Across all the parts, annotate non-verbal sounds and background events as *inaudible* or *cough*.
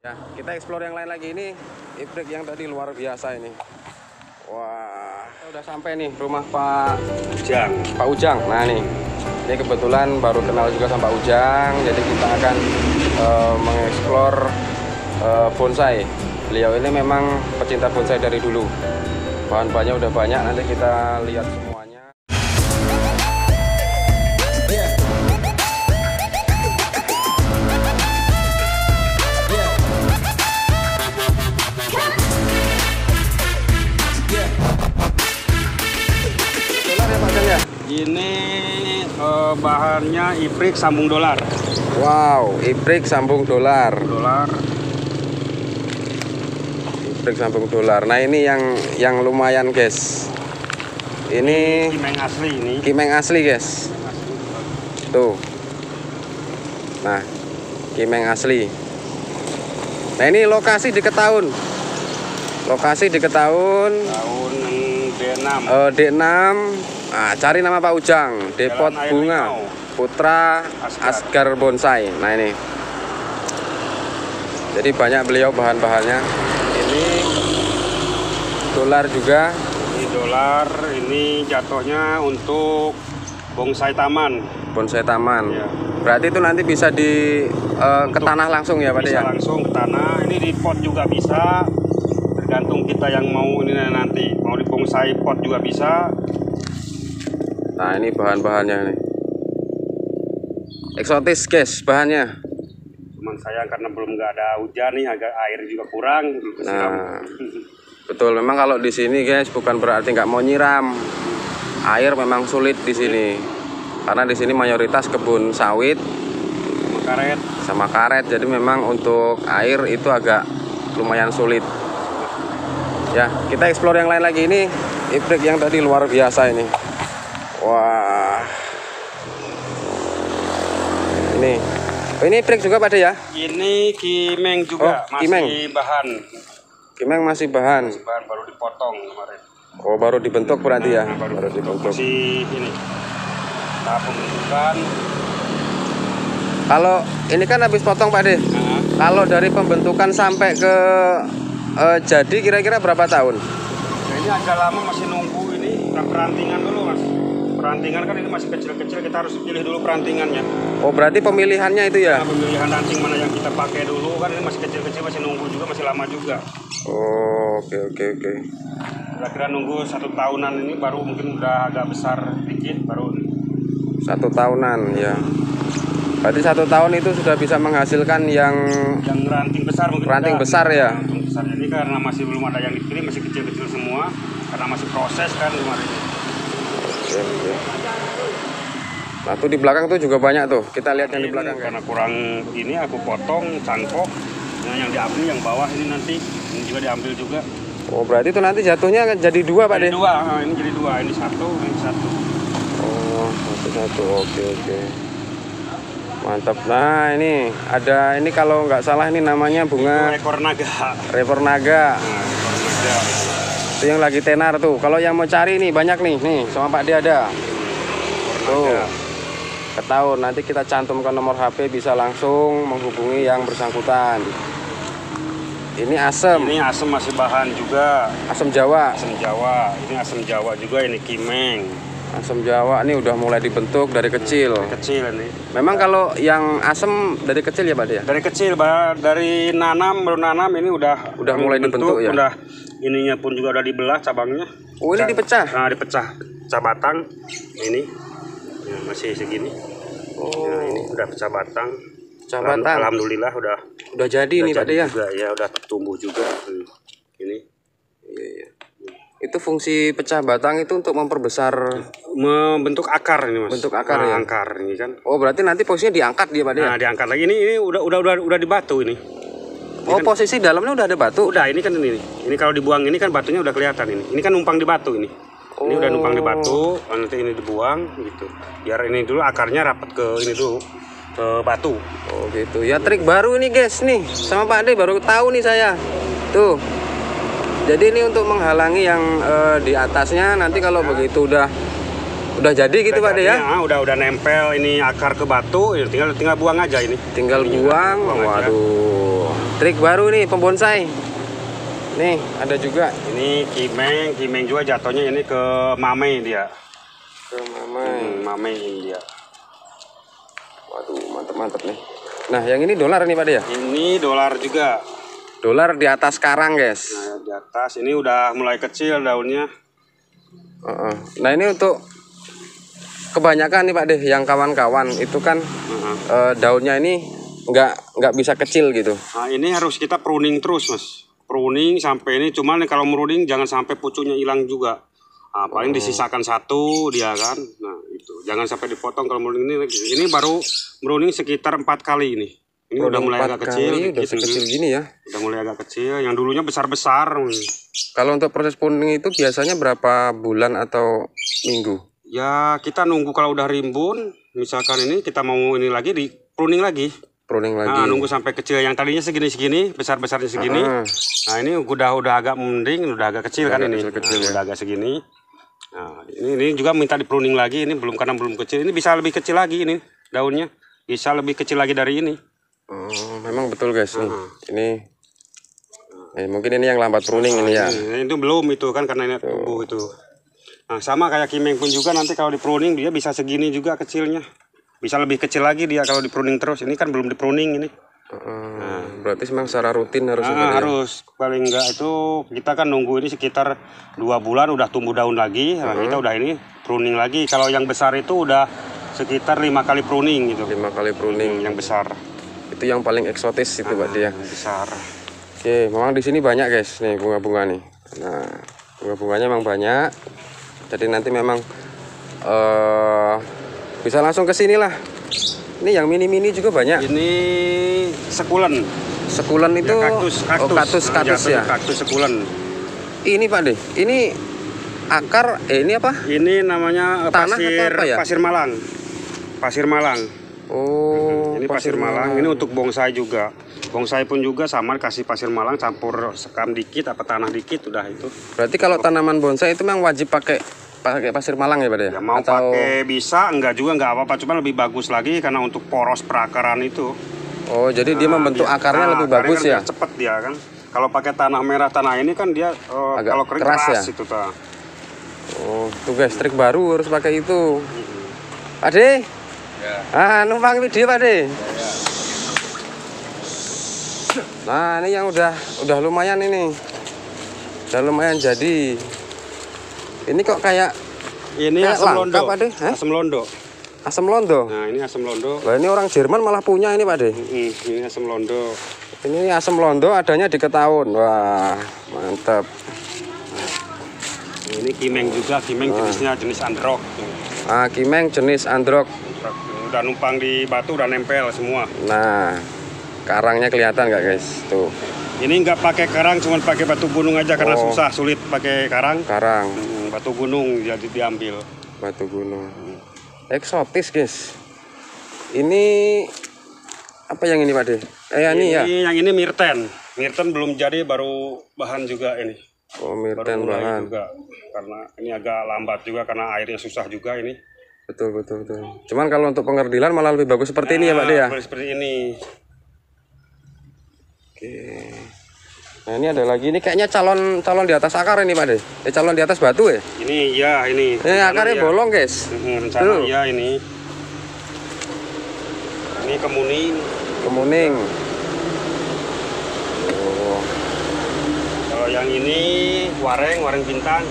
Ya, kita explore yang lain lagi ini. Ibrik yang tadi luar biasa ini. Wah, kita udah sampai nih rumah Pak Ujang. Pak Ujang. Nah nih, ini kebetulan baru kenal juga sama Pak Ujang. Jadi kita akan eh, mengeksplor eh, bonsai. Beliau ini memang pecinta bonsai dari dulu. Bahan-bahannya udah banyak. Nanti kita lihat semuanya. Bahannya ibrik sambung dolar. Wow, ibrik sambung dolar. Dolar. Ibrik sambung dolar. Nah ini yang yang lumayan guys. Ini Kimeng asli ini. kimeng asli guys. Tuh. Nah, kimeng asli. Nah ini lokasi di Ketaun. Lokasi di Ketaun. Tahun D6. eh, D6. Ah, cari nama Pak Ujang. Depot Jalan Bunga. Putra Asgar. Asgar Bonsai. Nah ini. Jadi banyak beliau bahan-bahannya. Ini dolar juga. Ini dolar. Ini jatuhnya untuk bonsai taman. bonsai taman. Ya. Berarti itu nanti bisa di eh, ke tanah langsung ya Pak Bisa ya? langsung ke tanah. Ini di pot juga bisa. Tergantung kita yang mau ini nanti. Mau di bonsai pot juga bisa. Nah ini bahan-bahannya nih. Eksotis guys bahannya. Cuman saya karena belum nggak ada hujan nih, agak air juga kurang. Nah *laughs* betul memang kalau di sini guys bukan berarti nggak mau nyiram. Air memang sulit di sini. Karena di sini mayoritas kebun sawit Sama karet. sama karet. Jadi memang untuk air itu agak lumayan sulit. Ya kita explore yang lain lagi ini. Ibrik yang tadi luar biasa ini. Wah. Ini. Oh, ini ibrik juga Pak De ya? Ini kimeng juga Oh, masih kimeng. bahan. Kimeng masih bahan. Bahan baru dipotong kemarin. Oh, baru dibentuk berarti ya? Nah, Baru dibentuk. Masih ini. Tahap pembentukan. Kalau ini kan habis potong Pak De. Nah, Kalau dari pembentukan sampai ke eh, jadi kira-kira berapa tahun? nah ini agak lama masih nunggu ini perantingan dulu mas. Perantingan kan ini masih kecil-kecil kita harus pilih dulu perantingannya. Oh, berarti pemilihannya itu ya? Nah, pemilihan ranting mana yang kita pakai dulu kan ini masih kecil-kecil masih nunggu juga masih lama juga. Oh, oke oke oke. Kira-kira nunggu satu tahunan ini baru mungkin udah agak besar dikit baru Satu tahunan ya. Berarti satu tahun itu sudah bisa menghasilkan yang yang ranting besar mungkin Ranting udah. besar ya? ranting besar ini karena masih belum ada yang dipilih masih kecil-kecil semua karena masih proses kan kemarin Oke, oke. Nah, tuh di belakang tuh juga banyak tuh. Kita lihat yang di belakang kan. karena kurang ini aku potong cangkok nah, yang diambil yang bawah ini nanti ini juga diambil juga Oh, berarti itu nanti jatuhnya jadi dua Pak jadi dua nah, ini jadi dua ini satu ini satu Oh, satu-satu. Oke, oke. Mantap. Nah, ini ada ini kalau nggak salah ini namanya Itu bunga ekor naga repor naga. nah naga Itu yang lagi tenar tuh. Kalau yang mau cari nih banyak nih. Nih, sama Pak De ada. Tuh. Ketahuan nanti kita cantumkan nomor HP bisa langsung menghubungi yang bersangkutan. Ini asem, ini asam masih bahan juga asem Jawa. asam Jawa ini asam Jawa juga ini kimeng Asem Jawa ini udah mulai dibentuk dari kecil. kecil ini Memang kalau yang asem dari kecil ya Pak ya? dari kecil Pak. dari nanam baru nanam ini udah Udah mulai dibentuk ya? udah ininya pun juga udah dibelah cabangnya Oh, ini dipecah. nah dipecah pecah batang ini ya, masih segini Oh, nah ini udah pecah batang pecah Alham- batang. alhamdulillah udah Udah jadi udah nih jadi ya? juga ya udah tumbuh juga Hmm. ini Iya, iya. Itu fungsi pecah batang itu untuk memperbesar. membentuk akar ini mas Bentuk akar Nah, ya? akar ini kan Oh, berarti nanti posisinya diangkat dia Pak ya? nah diangkat lagi ini ini udah udah udah udah di batu ini Oh, posisi dalamnya udah ada batu. udah ini kan ini ini kalau dibuang ini kan batunya udah kelihatan ini ini kan numpang di batu ini ini udah numpang di batu nanti ini dibuang gitu biar ini dulu akarnya rapat ke ini dulu ke batu Oh gitu ya trik baru ini guys nih sama Pak De baru tahu nih saya tuh jadi ini untuk menghalangi yang eh, di atasnya nanti kalau begitu udah udah jadi gitu Pak De ya? Ya, udah udah nempel ini akar ke batu, ya tinggal tinggal buang aja ini. Tinggal buang. buang aja. Waduh. Trik baru nih pembonsai. Nih, ada juga Ini kimeng, kimeng juga jatuhnya ini ke mame dia. ke Mama. Hmm, mame ini dia. Waduh, mantep-mantep nih. Nah, yang ini dolar nih Pak ya? Ini dolar juga. Dolar di atas karang, guys. Nah, di atas ini udah mulai kecil daunnya. Heeh. Nah, ini untuk kebanyakan nih Pak De, yang kawan-kawan itu kan Heeh. eh, daunnya ini nggak nggak bisa kecil gitu. Nah, ini harus kita pruning terus, Mas. Pruning sampai ini cuman kalau pruning jangan sampai pucuknya hilang juga. Nah, paling disisakan satu dia kan. Nah, itu. Jangan sampai dipotong kalau pruning ini. Ini baru pruning sekitar empat kali ini. Ini udah mulai agak kecil, udah dikit. sekecil gini ya. udah mulai agak kecil. Yang dulunya besar-besar. Kalau untuk proses pruning itu biasanya berapa bulan atau minggu? Ya kita nunggu kalau udah rimbun, misalkan ini kita mau ini lagi di pruning lagi. Pruning lagi. Nah, nunggu sampai kecil yang tadinya segini-segini, besar-besarnya segini. Ah. Nah, ini udah udah agak mending, udah agak kecil kan agak ini. kecil-kecil Nah, ya. Udah agak segini. Nah, ini ini juga minta di pruning lagi, ini belum karena belum kecil. Ini bisa lebih kecil lagi ini daunnya. Bisa lebih kecil lagi dari ini. Oh, memang betul guys nih. Ini eh, mungkin ini yang lambat pruning ini ya. Ini, itu belum itu kan karena ini tumbuh itu. Nah, sama kayak kimeng pun juga nanti kalau di pruning dia bisa segini juga kecilnya. Bisa lebih kecil lagi dia kalau di pruning terus. Ini kan belum di pruning ini. Eh, berarti memang secara rutin harus Nah, ya. harus paling enggak itu kita kan nunggu ini sekitar dua bulan udah tumbuh daun lagi nah, kita udah ini pruning lagi kalau yang besar itu udah sekitar lima kali pruning gitu lima kali pruning. yang besar Itu yang paling eksotis itu Pak dia. yang besar Oke, memang di sini banyak guys nih bunga-bunga nih. Nah, bunga-bunganya memang banyak. Jadi nanti memang eh bisa langsung ke sini lah. Ini yang mini-mini juga banyak. ini sekulen Sekulen itu ya, kaktus kaktus oh, kaktus, kaktus jatuhnya ya. kaktus sekulen Ini Pak deh. Ini akar eh ini apa? ini namanya eh, Tanah pasir apa ya? pasir malang pasir malang Oh, ini pasir, malang. ini untuk bonsai juga bonsai pun juga sama kasih pasir malang campur sekam dikit apa tanah dikit udah itu Berarti kalau tanaman bonsai itu memang wajib pakai pakai pasir malang ya, Pak? Ya mau pakai bisa, enggak juga enggak apa-apa, cuma lebih bagus lagi karena untuk poros perakaran itu. Oh, jadi dia membentuk Dia- akarnya nah, lebih akarnya bagus kan ya? cepet dia kan. Kalau pakai tanah merah tanah ini kan dia eh, Agak kalau kering keras keras, ya? itu ta. Oh, tuh guys, trik baru harus pakai itu. Pak De? Ah, numpang video Pak De. Nah, ini yang udah udah lumayan ini. Udah lumayan jadi. Ini kok kayak Ini Kayak asam londo. Pak De, hah? Asam londo. asam londo. Nah, ini asam londo. Lah ini orang Jerman malah punya ini Pak De. Mm, ini asam londo. Ini asam londo adanya di Ketawun. Wah, mantap. Ini kimeng juga, kimeng jenisnya jenis androk. Ah, kimeng jenis androk. Udah numpang di batu udah nempel semua. Nah, karangnya kelihatan nggak guys? Tuh, Ini nggak pakai karang, cuma pakai batu gunung aja karena Oh. susah, sulit pakai karang. karang, Mm, batu gunung jadi diambil. batu gunung. Eksotis guys. Ini apa yang ini Pak De? Eh ini, ya. yang ini mirten. Mirten belum jadi baru bahan juga ini. Oh, Baru mirten mulai bahan. juga. Karena ini agak lambat juga karena airnya susah juga ini. Betul betul betul. Cuman kalau untuk pengerdilan malah lebih bagus seperti ini ya Pak De ya. Nah, Seperti ini. Oke. Nah ini ada lagi ini kayaknya calon calon di atas akar ini Pak De. Eh calon di atas batu ya. Ini ya ini. Ini akarnya ya. bolong guys. Mm, Rencana Tuh. ya ini. Ini kemuning. Kemuning. Oh, Kalau yang ini wareng, wareng bintang.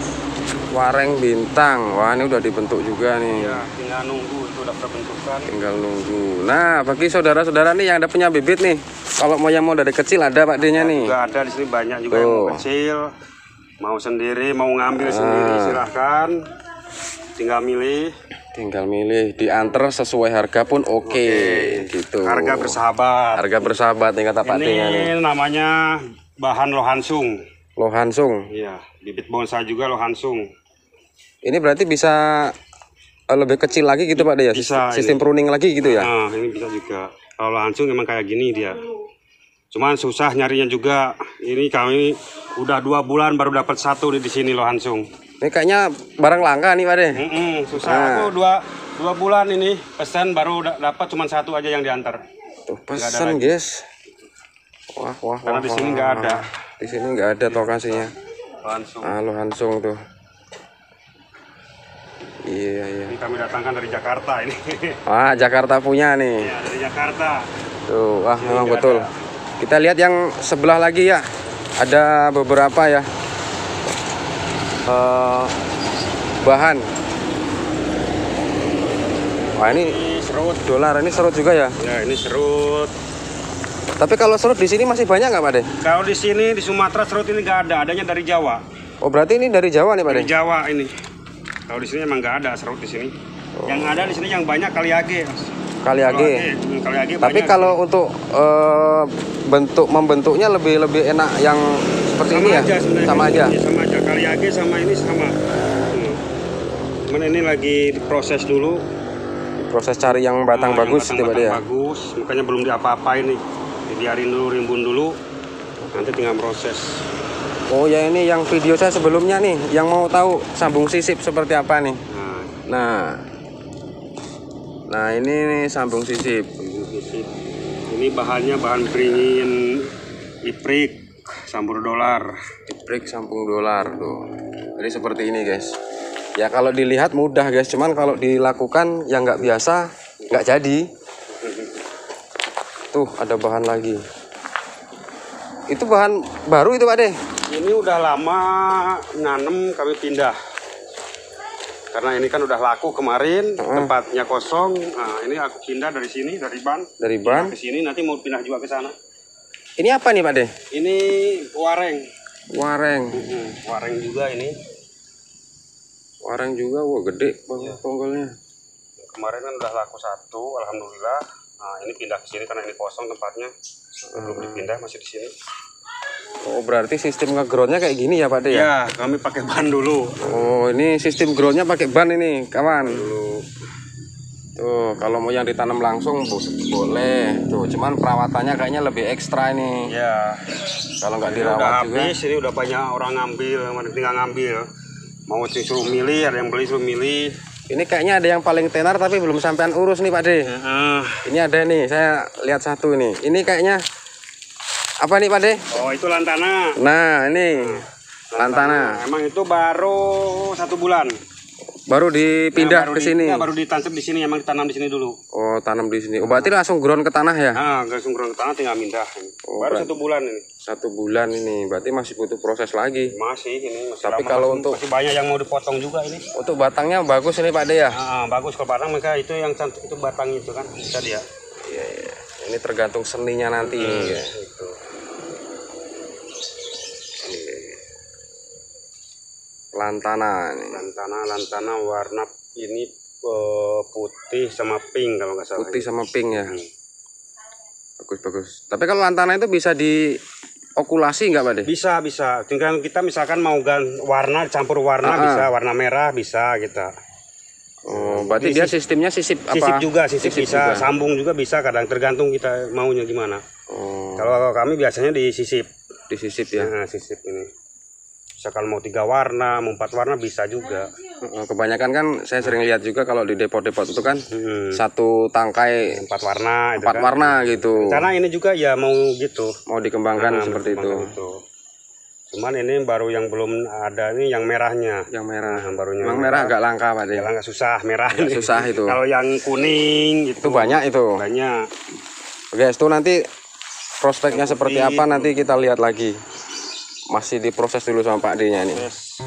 wareng bintang. Wah ini udah dibentuk juga nih. Ya, tinggal nunggu itu udah terbentukan. Tinggal nunggu. Nah, bagi saudara-saudara nih yang ada punya bibit nih, kalau mau yang mau dari kecil ada Pak D-nya nih. Juga ada di sini banyak juga yang mau Tuh. kecil, mau sendiri, mau ngambil sendiri Ah. silahkan. Tinggal milih. Tinggal milih, diantar sesuai harga pun oke, gitu. Harga bersahabat. Harga bersahabat nih kata Pak D-nya nih. Ini namanya bahan lohansung. Lohansung. Iya, bibit bonsai juga lohansung. Ini berarti bisa lebih kecil lagi gitu Pak ya? Bisa, Sistem pruning lagi gitu ya? Nah, ini bisa juga. Kalau lohansung emang kayak gini dia. Cuman susah nyarinya juga. Ini kami udah dua bulan baru dapat satu di di sini lohansung. Ini kayaknya barang langka nih Pak De. Mm-mm, susah. Ah. Aku dua dua bulan ini pesan baru da- dapat cuma satu aja yang diantar. Tuh pesan guys. Wah wah Karena wah. di sini nggak ada. Di sini nggak ada lokasinya. Langsung. Halo Hansung tuh. Iya iya. Ini kami datangkan dari Jakarta ini. *laughs* Ah Jakarta punya nih. ya, dari Jakarta. Tuh, wah memang nggak betul. ada. Kita lihat yang sebelah lagi ya. Ada beberapa ya. Eh, bahan. Wah ini Ini serut. dolar, ini serut juga ya. Ya, ini serut. Tapi kalau serut di sini masih banyak nggak Pak De? Kalau di sini di Sumatera serut ini nggak ada, adanya dari Jawa. Oh berarti ini dari Jawa nih Pak De? Dari Jawa ini. Kalau di sini emang nggak ada serut di sini. Yang ada di sini yang banyak kali age. Mas. Kali age. Hmm, Kali age Tapi banyak. kalau untuk eh, bentuk membentuknya lebih lebih enak yang seperti sama ini ya? aja sebenarnya. Sama aja. Iya, sama aja. Kali age sama ini sama. Hmm. Cuman ini lagi diproses dulu. Proses cari yang batang Nah, bagus De batang-batang ya. bagus, makanya belum diapa-apain nih. Dibiarin dulu, rimbun dulu. Nanti tinggal proses. Oh ya ini yang video saya sebelumnya nih, yang mau tahu sambung sisip seperti apa nih. Nah, Nah, ini nih sambung sisip. Ini- Ini bahannya bahan beringin iprik, sambur dolar. Break sambung dolar tuh. Jadi seperti ini guys. Ya kalau dilihat mudah guys, cuman kalau dilakukan yang nggak biasa nggak jadi. Tuh ada bahan lagi. Itu bahan baru itu Pak De. Ini udah lama nanem kami pindah. Karena ini kan udah laku kemarin, tempatnya kosong. Nah, ini aku pindah dari sini, dari ban Dari ban. ke sini. Nanti mau pindah juga ke sana. Ini apa nih Pak De? Ini wareng, Wareng. Wareng juga ini. Wareng juga, wah gede banget ponggolnya. Kemarin kan udah laku satu, alhamdulillah. Nah, ini pindah ke sini karena ini kosong tempatnya. Belum dipindah, masih di sini. Oh berarti sistem ngegroundnya kayak gini ya Pak De ya? Ya, kami pakai ban dulu. Oh ini sistem groundnya pakai ban ini kawan. Dulu. Tuh kalau mau yang ditanam langsung bo- boleh. Tuh cuman perawatannya kayaknya lebih ekstra ini. Ya, Kalau nggak ini udah dirawat juga. habis, ini udah banyak orang ngambil, tinggal ngambil. Mau suruh milih, ada yang beli suruh milih. Ini kayaknya ada yang paling tenar tapi belum sampean urus nih Pak De. Heeh. Ini ada nih, saya lihat satu ini. Ini kayaknya apa nih Pak De? Oh, itu lantana. Nah ini lantana. Emang itu baru satu bulan. Baru dipindah Nah, baru ke di- sini. enggak, baru ditancap di sini, emang ditanam di sini dulu. Oh tanam di sini. Oh berarti langsung ground ke tanah ya? Nah, langsung kurang ke tanah tinggal mindah. Oh, baru satu bulan ini. Satu bulan ini. Berarti masih butuh proses lagi. Masih ini masih Tapi lama. kalau masih, untuk- masih banyak yang mau dipotong juga ini. Untuk batangnya bagus ini Pak De ya? Ah, bagus kalau batang mereka itu yang cantik itu batang itu kan bisa dia. Iya, iya. Ini tergantung seninya nanti. ya. Lantana ini. Lantana lantana warna ini eh, putih sama pink kalau nggak salah. Putih sama pink ya. Hmm. Bagus bagus. Tapi kalau lantana itu bisa di okulasi nggak Pak? Bisa bisa. Tinggal kita misalkan mau gan warna campur warna Ah, ah. bisa warna merah bisa kita. Oh, berarti dia sistemnya sisip apa? Sisip juga sisip, Sisip bisa, juga. sambung juga bisa kadang tergantung kita maunya gimana. Oh, Kalau kami biasanya disisip. disisip ya. Nah, sisip ini. Misalkan mau tiga warna, mau empat warna bisa juga. Kebanyakan kan saya sering lihat juga kalau di depot-depot itu kan Hmm. satu tangkai Empat warna itu empat kan. warna gitu. Karena ini juga ya mau gitu. Mau dikembangkan Nah, seperti itu. gitu. Cuman ini baru yang belum ada ini yang merahnya. Yang merah. Yang barunya Memang merah agak langka Pak. Ya nggak susah merah. ini. Susah itu. *laughs* Kalau yang kuning itu, Itu banyak itu. banyak. Oke, itu nanti prospeknya seperti apa nanti kita lihat lagi. Masih diproses dulu sama Pak D-nya ini. Yes.